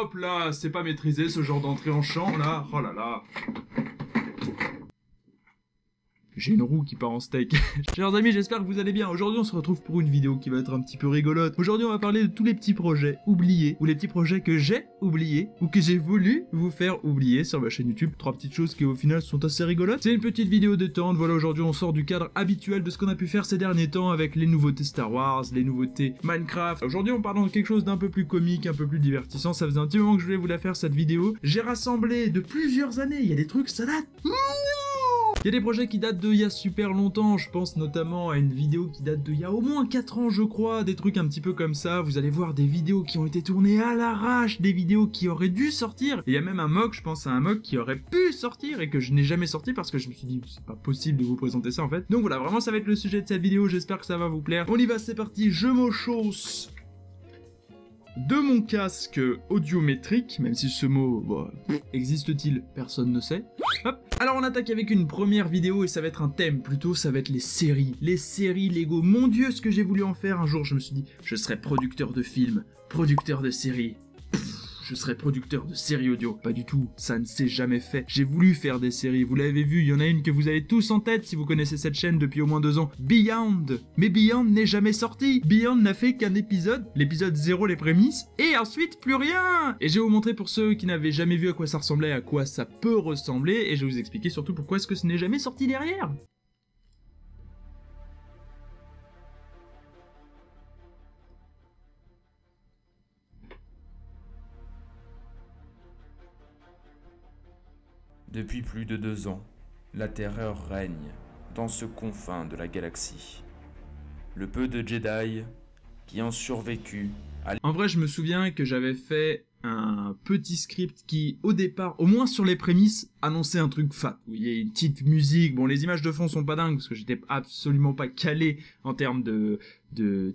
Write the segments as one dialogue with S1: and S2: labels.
S1: Hop là, c'est pas maîtrisé ce genre d'entrée en champ là. Oh là là. J'ai une roue qui part en steak. Chers amis, j'espère que vous allez bien. Aujourd'hui, on se retrouve pour une vidéo qui va être un petit peu rigolote. Aujourd'hui, on va parler de tous les petits projets oubliés, ou les petits projets que j'ai oubliés, ou que j'ai voulu vous faire oublier sur ma chaîne YouTube. Trois petites choses qui, au final, sont assez rigolotes. C'est une petite vidéo détente. Voilà, aujourd'hui, on sort du cadre habituel de ce qu'on a pu faire ces derniers temps avec les nouveautés Star Wars, les nouveautés Minecraft. Aujourd'hui, on parle de quelque chose d'un peu plus comique, un peu plus divertissant. Ça faisait un petit moment que je voulais vous la faire, cette vidéo. J'ai rassemblé de plusieurs années. Il y a des trucs, ça date. Il y a des projets qui datent de y a super longtemps, je pense notamment à une vidéo qui date de y a au moins 4 ans je crois, des trucs un petit peu comme ça, vous allez voir des vidéos qui ont été tournées à l'arrache, des vidéos qui auraient dû sortir, et il y a même un mock, je pense à un mock qui aurait pu sortir et que je n'ai jamais sorti parce que je me suis dit c'est pas possible de vous présenter ça en fait. Donc voilà, vraiment ça va être le sujet de cette vidéo, j'espère que ça va vous plaire. On y va, c'est parti, je m'auchausse de mon casque audiométrique, même si ce mot bah, existe-t-il, personne ne sait. Alors on attaque avec une première vidéo et ça va être un thème plutôt, ça va être les séries. Les séries Lego. Mon dieu, ce que j'ai voulu en faire un jour, je me suis dit, je serai producteur de films, producteur de séries je serais producteur de séries audio. Pas du tout, ça ne s'est jamais fait. J'ai voulu faire des séries, vous l'avez vu, il y en a une que vous avez tous en tête si vous connaissez cette chaîne depuis au moins deux ans. Beyond. Mais Beyond n'est jamais sorti. Beyond n'a fait qu'un épisode, l'épisode 0 les prémices, et ensuite plus rien. Et je vais vous montrer pour ceux qui n'avaient jamais vu à quoi ça ressemblait, à quoi ça peut ressembler, et je vais vous expliquer surtout pourquoi est-ce que ce n'est jamais sorti derrière.
S2: Depuis plus de deux ans, la terreur règne dans ce confin de la galaxie. Le peu de Jedi qui ont survécu à...
S1: En vrai, je me souviens que j'avais fait un petit script qui, au départ, au moins sur les prémices, annonçait un truc fat. Il y a une petite musique. Bon, les images de fond sont pas dingues parce que j'étais absolument pas calé en termes de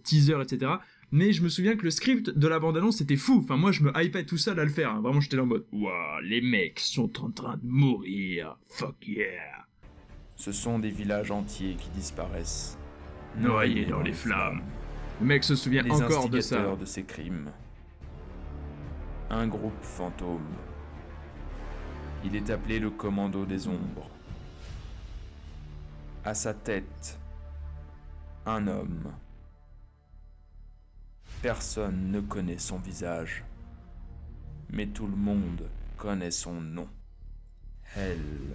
S1: teaser, etc. Mais je me souviens que le script de la bande-annonce était fou. Enfin, moi, je me hypais tout seul à le faire. Hein. Vraiment, j'étais là en mode, waouh, les mecs sont en train de mourir. Fuck yeah.
S2: Ce sont des villages entiers qui disparaissent.
S1: Noyés dans les flammes. Le mec se souvient encore de ça.
S2: de ces crimes. Un groupe fantôme. Il est appelé le Commando des Ombres. À sa tête, un homme. Personne ne connaît son visage, mais tout le monde connaît son nom. Hell.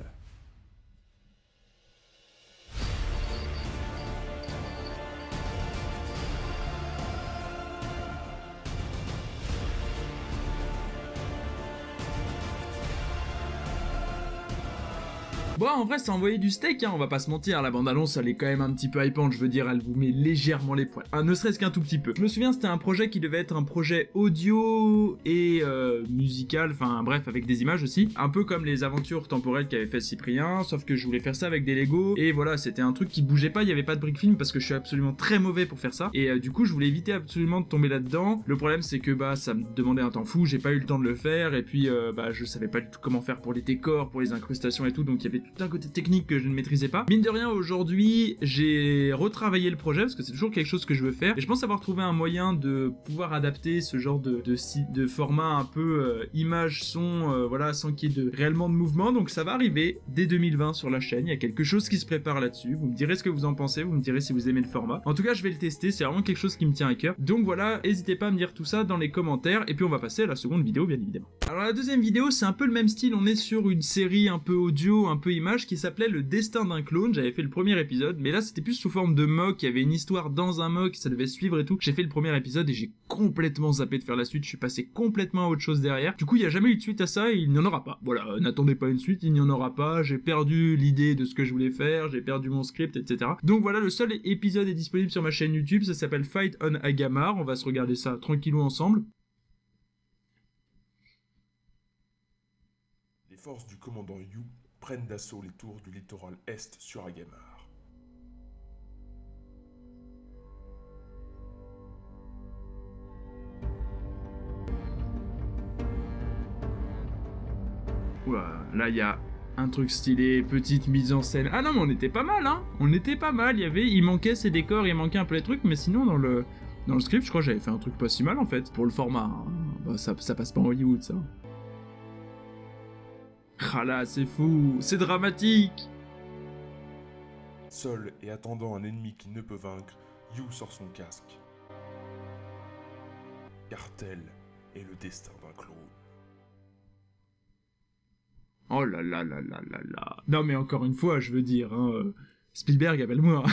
S1: Bon, en vrai, ça envoyé du steak, hein, on va pas se mentir, la bande-annonce, elle est quand même un petit peu hypante, je veux dire, elle vous met légèrement les poils. Ah, ne serait-ce qu'un tout petit peu. Je me souviens, c'était un projet qui devait être un projet audio et euh, musical, enfin bref, avec des images aussi. Un peu comme les aventures temporelles qu'avait fait Cyprien, sauf que je voulais faire ça avec des Lego. Et voilà, c'était un truc qui bougeait pas, il y avait pas de brick film parce que je suis absolument très mauvais pour faire ça. Et euh, du coup, je voulais éviter absolument de tomber là-dedans. Le problème, c'est que bah, ça me demandait un temps fou, j'ai pas eu le temps de le faire, et puis euh, bah, je savais pas du tout comment faire pour les décors, pour les incrustations et tout, donc il y avait tout un côté technique que je ne maîtrisais pas. Mine de rien, aujourd'hui, j'ai retravaillé le projet parce que c'est toujours quelque chose que je veux faire. Et je pense avoir trouvé un moyen de pouvoir adapter ce genre de, de, format un peu euh, image, son, euh, voilà, sans qu'il y ait de, réellement de mouvement. Donc ça va arriver dès 2020 sur la chaîne. Il y a quelque chose qui se prépare là-dessus. Vous me direz ce que vous en pensez, vous me direz si vous aimez le format. En tout cas, je vais le tester. C'est vraiment quelque chose qui me tient à cœur. Donc voilà, n'hésitez pas à me dire tout ça dans les commentaires. Et puis on va passer à la seconde vidéo, bien évidemment. Alors la deuxième vidéo, c'est un peu le même style. On est sur une série un peu audio, un peu image qui s'appelait Le Destin d'un clone. J'avais fait le premier épisode, mais là c'était plus sous forme de mock. Il y avait une histoire dans un mock, ça devait suivre et tout. J'ai fait le premier épisode et j'ai complètement zappé de faire la suite. Je suis passé complètement à autre chose derrière. Du coup, il n'y a jamais eu de suite à ça et il n'y en aura pas. Voilà, euh, n'attendez pas une suite, il n'y en aura pas. J'ai perdu l'idée de ce que je voulais faire, j'ai perdu mon script, etc. Donc voilà, le seul épisode est disponible sur ma chaîne YouTube. Ça s'appelle Fight on Agamar. On va se regarder ça tranquillou ensemble.
S3: Les forces du commandant Yu prennent d'assaut les tours du littoral est sur Agamar.
S1: Là il y a un truc stylé, petite mise en scène. Ah non mais on était pas mal hein On était pas mal, il y avait, il manquait ces décors, il manquait un peu les trucs, mais sinon dans le, dans le script je crois que j'avais fait un truc pas si mal en fait, pour le format. hein. bah, ça passe pas en Hollywood, ça. Ah là, c'est fou, c'est dramatique
S3: Seul et attendant un ennemi qu'il ne peut vaincre, Yu sort son casque. Car tel est le destin d'un clone.
S1: Oh là là là là là là. Non mais encore une fois, je veux dire, hein, euh, Spielberg appelle-moi.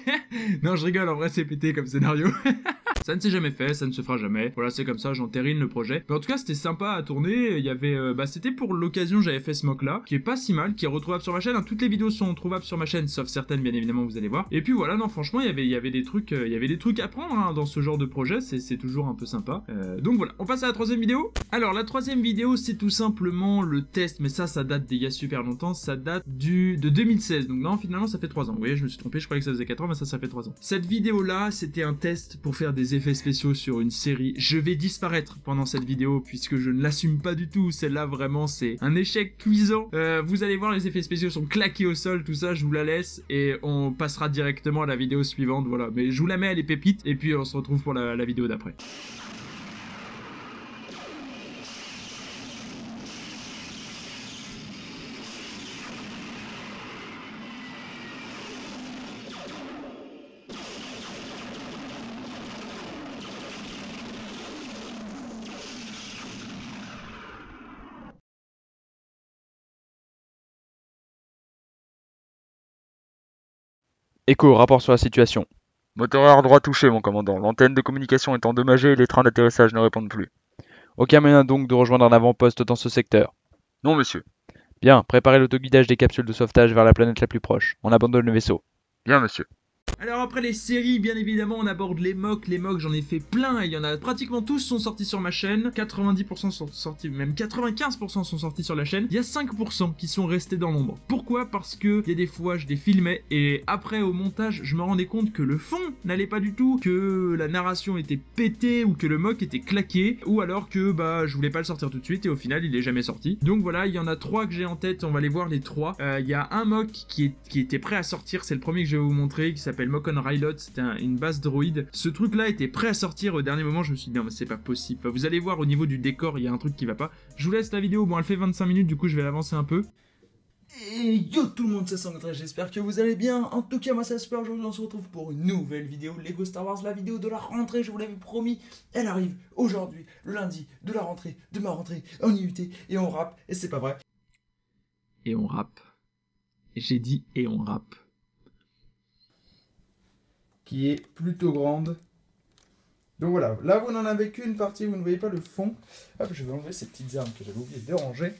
S1: non, je rigole, en vrai c'est pété comme scénario. Ça ne s'est jamais fait, ça ne se fera jamais. Voilà, c'est comme ça, j'entérine le projet. Mais en tout cas, c'était sympa à tourner. Il y avait, euh, bah, c'était pour l'occasion, j'avais fait ce mock là, qui est pas si mal, qui est retrouvable sur ma chaîne. Hein, toutes les vidéos sont trouvables sur ma chaîne, sauf certaines, bien évidemment, vous allez voir. Et puis voilà, non, franchement, il y avait, il y avait des trucs, euh, il y avait des trucs à prendre hein, dans ce genre de projet. C'est toujours un peu sympa. Euh, donc voilà, on passe à la troisième vidéo. Alors la troisième vidéo, c'est tout simplement le test, mais ça, ça date d'il y a super longtemps. Ça date du de 2016. Donc non, finalement, ça fait 3 ans. Vous voyez, je me suis trompé. Je croyais que ça faisait 4 ans, mais ça, ça fait 3 ans. Cette vidéo là, c'était un test pour faire des effets spéciaux sur une série. Je vais disparaître pendant cette vidéo puisque je ne l'assume pas du tout. Celle-là, vraiment, c'est un échec cuisant. Euh, vous allez voir, les effets spéciaux sont claqués au sol, tout ça, je vous la laisse et on passera directement à la vidéo suivante. Voilà, mais je vous la mets, elle est pépite et puis on se retrouve pour la vidéo d'après.
S4: Écho, rapport sur la situation. Moteur droit touché, mon commandant. L'antenne de communication est endommagée et les trains d'atterrissage ne répondent plus. Aucun moyen donc de rejoindre un avant-poste dans ce secteur. Non, monsieur. Bien, préparez l'autoguidage des capsules de sauvetage vers la planète la plus proche. On abandonne le vaisseau. Bien, monsieur.
S1: Alors après les séries, bien évidemment, on aborde les mocks. Les mocks, j'en ai fait plein et il y en a pratiquement tous sont sortis sur ma chaîne. 90% sont sortis, même 95% sont sortis sur la chaîne. Il y a 5% qui sont restés dans l'ombre. Pourquoi? Parce que il y a des fois, je les filmais et après au montage, je me rendais compte que le fond n'allait pas du tout, que la narration était pétée ou que le mock était claqué ou alors que bah je voulais pas le sortir tout de suite et au final il est jamais sorti. Donc voilà, il y en a trois que j'ai en tête. On va les voir les trois. Euh, il y a un mock qui, est, qui était prêt à sortir. C'est le premier que je vais vous montrer qui s'appelle Mock on Rylot, c'était une base droïde. Ce truc là était prêt à sortir au dernier moment, je me suis dit non mais c'est pas possible. vous allez voir au niveau du décor, il y a un truc qui va pas. Je vous laisse la vidéo, bon elle fait 25 minutes, du coup je vais l'avancer un peu. Et yo tout le monde, c'est Sandra, j'espère que vous allez bien. En tout cas, moi c'est super, aujourd'hui on se retrouve pour une nouvelle vidéo Lego Star Wars, la vidéo de la rentrée, je vous l'avais promis. Elle arrive aujourd'hui, le lundi de la rentrée, de ma rentrée en IUT, et on rappe, et c'est pas vrai. Et on rappe. J'ai dit et on rappe qui est plutôt grande. Donc voilà, là vous n'en avez qu'une partie, vous ne voyez pas le fond. Hop, je vais enlever ces petites armes que j'avais oublié de ranger.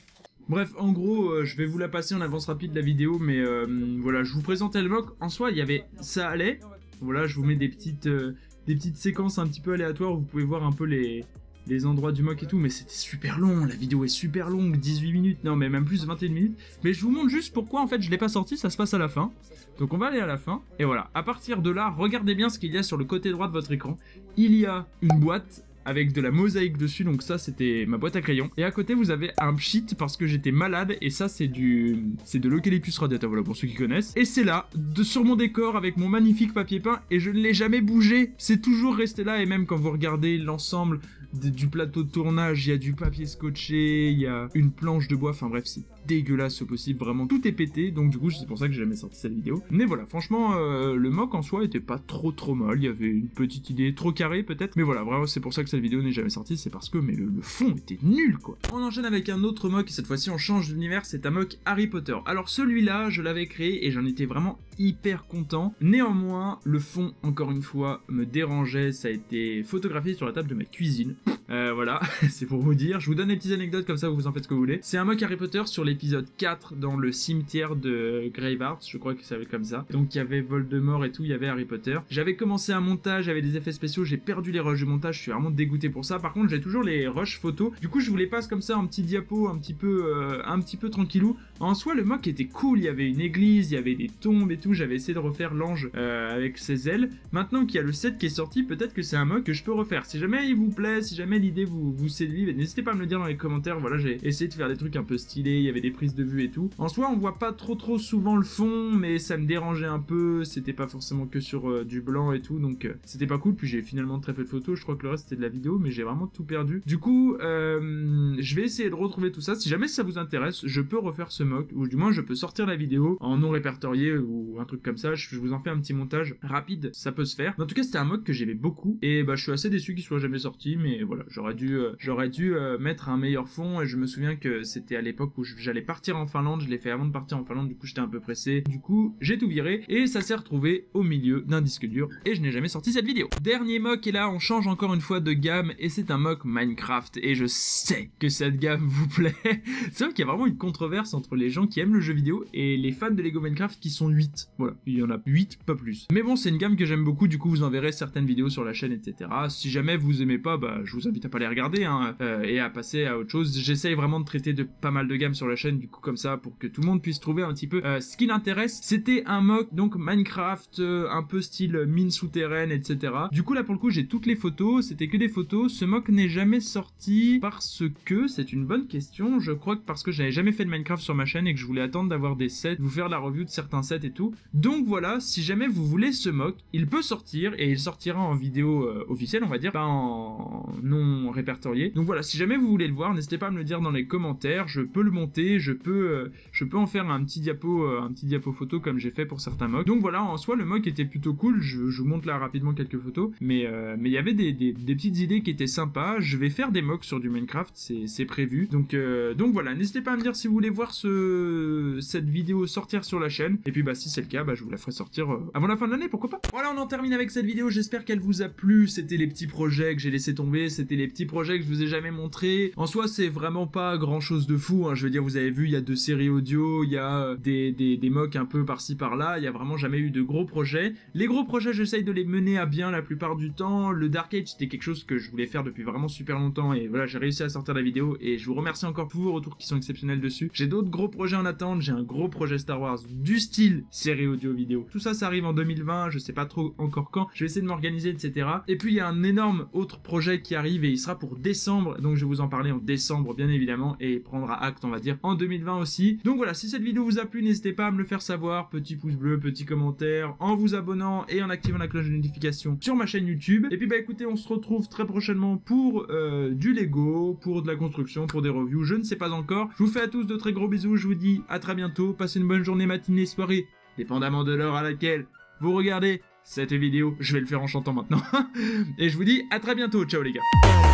S1: Bref, en gros, euh, je vais vous la passer en avance rapide de la vidéo, mais euh, voilà, je vous présentais le mock. En soi, il y avait, ça allait. Voilà, je vous mets des petites, euh, des petites séquences un petit peu aléatoires où vous pouvez voir un peu les, les endroits du mock et tout, mais c'était super long, la vidéo est super longue, 18 minutes, non mais même plus 21 minutes. Mais je vous montre juste pourquoi en fait je l'ai pas sorti, ça se passe à la fin. Donc on va aller à la fin, et voilà. À partir de là, regardez bien ce qu'il y a sur le côté droit de votre écran. Il y a une boîte avec de la mosaïque dessus, donc ça c'était ma boîte à crayons. Et à côté vous avez un cheat parce que j'étais malade, et ça c'est du... c'est de l'eucalyptus radiata, voilà pour ceux qui connaissent. Et c'est là, de, sur mon décor avec mon magnifique papier peint, et je ne l'ai jamais bougé, c'est toujours resté là, et même quand vous regardez l'ensemble du plateau de tournage, il y a du papier scotché, il y a une planche de bois, enfin bref, c'est dégueulasse possible, vraiment tout est pété, donc du coup c'est pour ça que j'ai jamais sorti cette vidéo. Mais voilà, franchement, euh, le mock en soi était pas trop trop mal, il y avait une petite idée trop carrée peut-être, mais voilà, vraiment c'est pour ça que cette vidéo n'est jamais sortie, c'est parce que mais le, fond était nul quoi. On enchaîne avec un autre mock, et cette fois-ci on change d'univers, c'est un mock Harry Potter. Alors celui-là, je l'avais créé et j'en étais vraiment hyper content. Néanmoins, le fond, encore une fois, me dérangeait, ça a été photographié sur la table de ma cuisine. Euh, voilà, c'est pour vous dire. Je vous donne des petites anecdotes comme ça, vous en faites ce que vous voulez. C'est un mock Harry Potter sur l'épisode 4 dans le cimetière de Graveyard, je crois que ça avait comme ça. Donc il y avait Voldemort et tout, il y avait Harry Potter. J'avais commencé un montage, j'avais des effets spéciaux, j'ai perdu les rushs de montage, je suis vraiment dégoûté pour ça. Par contre, j'ai toujours les rushs photos. Du coup, je vous les comme ça en petit diapo, un petit peu, euh, un petit peu tranquillou. En soi, le mock était cool, il y avait une église, il y avait des tombes et tout, j'avais essayé de refaire l'ange euh, avec ses ailes. Maintenant qu'il y a le set qui est sorti, peut-être que c'est un mock que je peux refaire. Si jamais il vous plaît, si jamais l'idée vous, vous séduit, n'hésitez pas à me le dire dans les commentaires. Voilà, j'ai essayé de faire des trucs un peu stylés, il y avait des prises de vue et tout. En soi, on voit pas trop trop souvent le fond, mais ça me dérangeait un peu. C'était pas forcément que sur euh, du blanc et tout, donc euh, c'était pas cool. Puis j'ai finalement très peu de photos. Je crois que le reste c'était de la vidéo, mais j'ai vraiment tout perdu. Du coup, euh, je vais essayer de retrouver tout ça. Si jamais ça vous intéresse, je peux refaire ce mock, ou du moins je peux sortir la vidéo en non répertorié ou un truc comme ça. Je vous en fais un petit montage rapide, ça peut se faire. En tout cas, c'était un mock que j'aimais beaucoup et bah je suis assez déçu qu'il soit jamais sorti, mais voilà, j'aurais dû, j'aurais dû mettre un meilleur fond et je me souviens que c'était à l'époque où j'allais partir en Finlande. Je l'ai fait avant de partir en Finlande, du coup j'étais un peu pressé. Du coup, j'ai tout viré et ça s'est retrouvé au milieu d'un disque dur et je n'ai jamais sorti cette vidéo. Dernier mock et là on change encore une fois de gamme et c'est un mock Minecraft et je sais que cette gamme vous plaît. c'est vrai qu'il y a vraiment une controverse entre les gens qui aiment le jeu vidéo et les fans de Lego Minecraft qui sont 8. Voilà, il y en a 8, pas plus. Mais bon, c'est une gamme que j'aime beaucoup, du coup vous en verrez certaines vidéos sur la chaîne, etc. Si jamais vous aimez pas, bah je vous invite à pas les regarder hein, euh, et à passer à autre chose. J'essaye vraiment de traiter de pas mal de gammes sur la chaîne, du coup comme ça, pour que tout le monde puisse trouver un petit peu euh, ce qui l'intéresse. C'était un mock, donc Minecraft, euh, un peu style mine souterraine, etc. Du coup là pour le coup j'ai toutes les photos, c'était que des photos. Ce mock n'est jamais sorti parce que, c'est une bonne question, je crois que parce que j'avais jamais fait de Minecraft sur ma chaîne et que je voulais attendre d'avoir des sets, vous faire la review de certains sets et tout. Donc voilà, si jamais vous voulez ce mock, il peut sortir et il sortira en vidéo euh, officielle, on va dire, pas en non répertorié. Donc voilà, si jamais vous voulez le voir, n'hésitez pas à me le dire dans les commentaires, je peux le monter, je peux, euh, je peux en faire un petit diapo, euh, un petit diapo photo comme j'ai fait pour certains mocks. Donc voilà, en soi le mock était plutôt cool, je, vous montre là rapidement quelques photos, mais mais il y avait des, des, des, petites idées qui étaient sympas. Je vais faire des mocks sur du Minecraft, c'est prévu. Donc donc voilà, n'hésitez pas à me dire si vous voulez voir ce cette vidéo sortir sur la chaîne. Et puis bah si c'est le cas, bah je vous la ferai sortir avant la fin de l'année, pourquoi pas. Voilà, on en termine avec cette vidéo, j'espère qu'elle vous a plu. C'était les petits projets que j'ai laissé tomber, c'était les petits projets que je vous ai jamais montrés. En soi, c'est vraiment pas grand chose de fou, hein. je veux dire, vous avez vu, il y a deux séries audio, il y a des, des, des mocks un peu par-ci par-là, il y a vraiment jamais eu de gros projets. Les gros projets, j'essaye de les mener à bien la plupart du temps. Le Dark Age, c'était quelque chose que je voulais faire depuis vraiment super longtemps et voilà, j'ai réussi à sortir la vidéo et je vous remercie encore pour vos retours qui sont exceptionnels dessus. J'ai d'autres gros projets en attente, j'ai un gros projet Star Wars du style série audio vidéo. Tout ça, ça arrive en 2020, je sais pas trop encore quand, je vais essayer de m'organiser, etc. Et puis il y a un énorme autre projet qui arrive et il sera pour décembre, donc je vais vous en parler en décembre bien évidemment et prendra acte on va dire en 2020 aussi. Donc voilà, si cette vidéo vous a plu, n'hésitez pas à me le faire savoir, petit pouce bleu, petit commentaire, en vous abonnant et en activant la cloche de notification sur ma chaîne YouTube. Et puis bah écoutez, on se retrouve très prochainement pour euh, du Lego, pour de la construction, pour des reviews, je ne sais pas encore. Je vous fais à tous de très gros bisous, je vous dis à très bientôt, passez une bonne journée, matinée, soirée, dépendamment de l'heure à laquelle vous regardez cette vidéo. Je vais le faire en chantant maintenant. Et je vous dis à très bientôt, ciao les gars